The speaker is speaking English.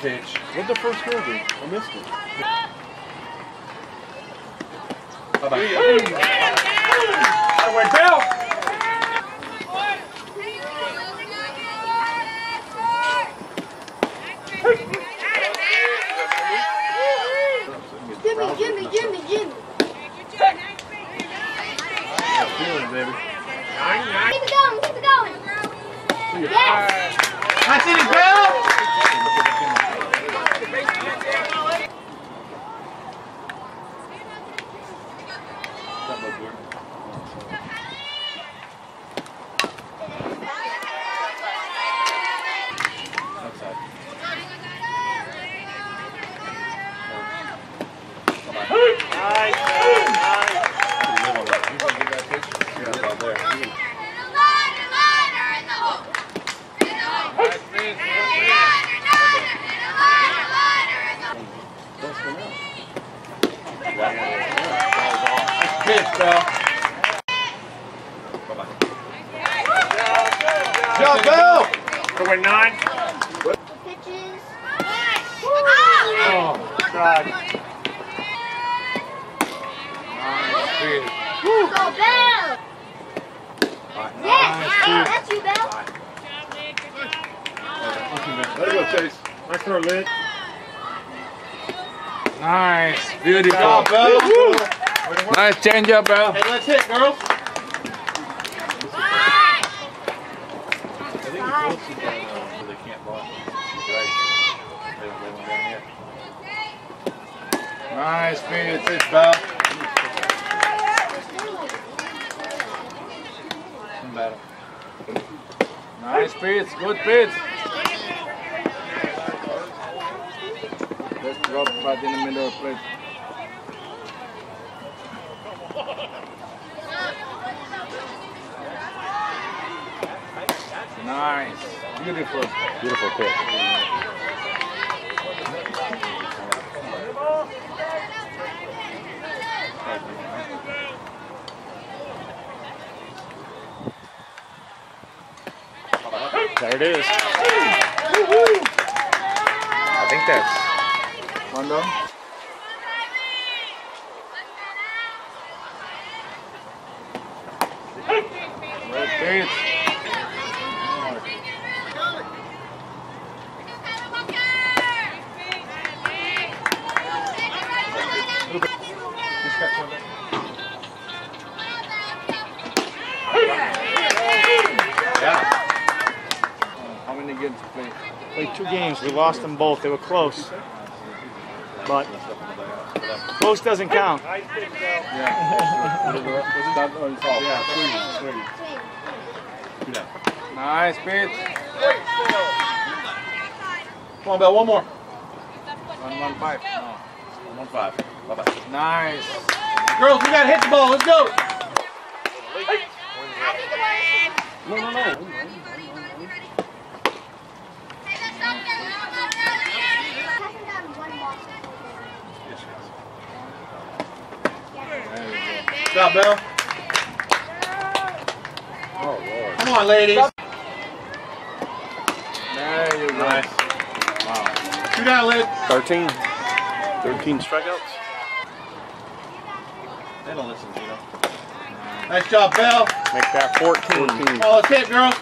pitch. What'd the first girl do? I missed it. Bye-bye. That went down. Gimme, gimme, gimme, gimme. Feeling, baby. Keep it going, keep it going. Yes. Nice inning, Belle! That looked weird. Outside. Nice, nice. Pretty live on that. You can get that pitch? Yeah, about there. You can- Close for now. Nice pitch, Belle. Bye-bye. Good job, Belle! That went nine. Pitches. Oh, God. Go, Belle. Yes. That's you, Belle. There you go, Chase. Nice throw, Lynn. Nice. Good Beautiful. job, Belle. Nice change up, bro. Hey, let's hit, girls. I think he's close to that, where they can't block. He's right. They don't let him down here. Nice pitch. Pitch, Belle. Nice pitch. Good pitch. Just drop right in the middle of the plate. Nice. Beautiful. Beautiful pitch. There it is. I think that's one down. Good. Yeah. How many games to? Played two games. We lost them both. They were close. But close doesn't count. What Nice pitch. Come on, Belle, one more. One one five. No. One five. Bye-bye. Nice. Girls, we gotta hit the ball. Let's go. No, no, no. Hasn't done one ball. Good job, Belle. Oh lord. Come on, ladies. There you go. Nice. Two down, Lid. 13. 13 strikeouts. They don't listen, Gino. Nice job, Belle. Make that 14. Oh, let's hit, girls.